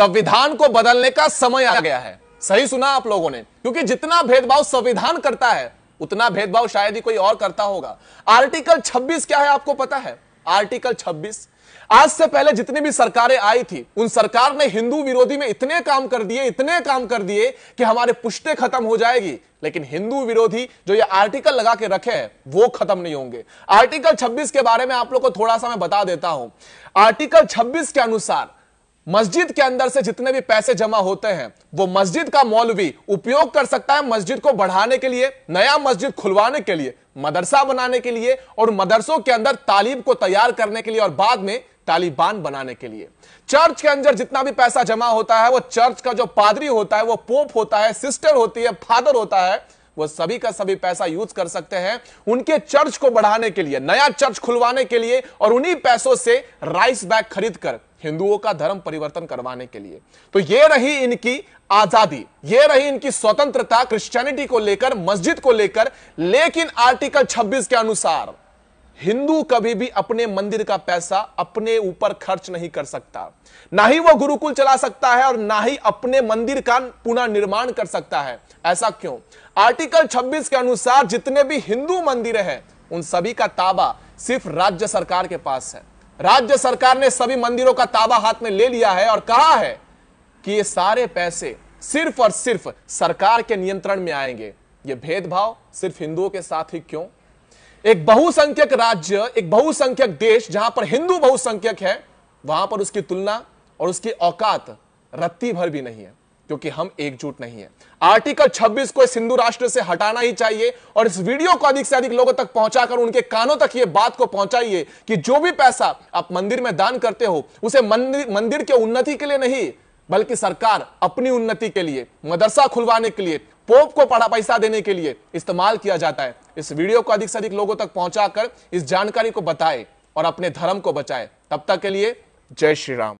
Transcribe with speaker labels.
Speaker 1: संविधान को बदलने का समय आ गया है। सही सुना आप लोगों ने, क्योंकि जितना भेदभाव संविधान करता है, उतना भेदभाव शायद ही कोई और करता होगा। आर्टिकल 26 क्या है आपको पता है? आर्टिकल 26 आज से पहले जितनी भी सरकारें आई थी, उन सरकार ने हिंदू विरोधी में इतने काम कर दिए, इतने काम कर दिए कि हमारे पुश्ते खत्म हो जाएगी। लेकिन हिंदू विरोधी जो ये आर्टिकल लगा के रखे हैं, वो खत्म नहीं होंगे। आर्टिकल 26 के बारे में आप लोग को थोड़ा सा मैं बता देता हूँ। आर्टिकल 26 के अनुसार मस्जिद के अंदर से जितने भी पैसे जमा होते हैं, वो मस्जिद का मौलवी उपयोग कर सकता है मस्जिद को बढ़ाने के लिए, नया मस्जिद खुलवाने के लिए, मदरसा बनाने के लिए और मदरसों के अंदर तालीब को तैयार करने के लिए और बाद में तालिबान बनाने के लिए। चर्च के अंदर जितना भी पैसा जमा होता है, वो चर्च का जो पादरी होता है, वो पोप होता है, सिस्टर होती है, फादर होता है, वो सभी का सभी पैसा यूज़ कर सकते हैं उनके चर्च को बढ़ाने के लिए, नया चर्च खुलवाने के लिए और उन्हीं पैसों से राइस बैग खरीद कर हिंदुओं का धर्म परिवर्तन करवाने के लिए। तो ये रही इनकी आज़ादी, ये रही इनकी स्वतंत्रता क्रिश्चियनिटी को लेकर, मस्जिद को लेकर, लेकिन आर्टिकल 26 के अनुसार, हिंदू कभी भी अपने मंदिर का पैसा अपने ऊपर खर्च नहीं कर सकता। ना ही वो गुरुकुल चला सकता है और ना ही अपने मंदिर का पुनः निर्माण कर सकता है। ऐसा क्यों? आर्टिकल 26 के अनुसार जितने भी हिंदू मंदिर हैं, उन सभी का ताबा सिर्फ़ राज्य सरकार के पास है। राज्य सरकार ने सभी मंदिरों का ताबा हाथ में ले लिया है और कहा है कि ये सारे पैसे सिर्फ़ और सिर्फ़ सरकार के नियंत्रण में आएँगे। ये भेदभाव सिर्फ़ हिंदुओं के साथ ही क्यों? एक बहुसंख्यक राज्य, एक बहुसंख्यक देश, जहाँ पर हिंदू बहुसंख्यक है, वहाँ पर उसकी तुलना और उसकी औकात रत्ती भर भी नहीं है। क्योंकि हम एकजुट नहीं है। आर्टिकल 26 को हिंदू राष्ट्र से हटाना ही चाहिए और इस वीडियो को अधिक से अधिक लोगों तक पहुंचाकर उनके कानों तक ये बात को पहुंचाइए कि जो भी पैसा आप मंदिर में दान करते हो, उसे मंदिर मंदिर के उन्नति के लिए नहीं, बल्कि सरकार अपनी उन्नति के लिए, मदरसा खुलवाने के लिए, पोप को पढ़ा, पैसा देने के लिए इस्तेमाल किया जाता है। इस वीडियो को अधिक से अधिक लोगों तक पहुंचाकर इस जानकारी को बताए और अपने धर्म को बचाए। तब तक के लिए जय श्री राम।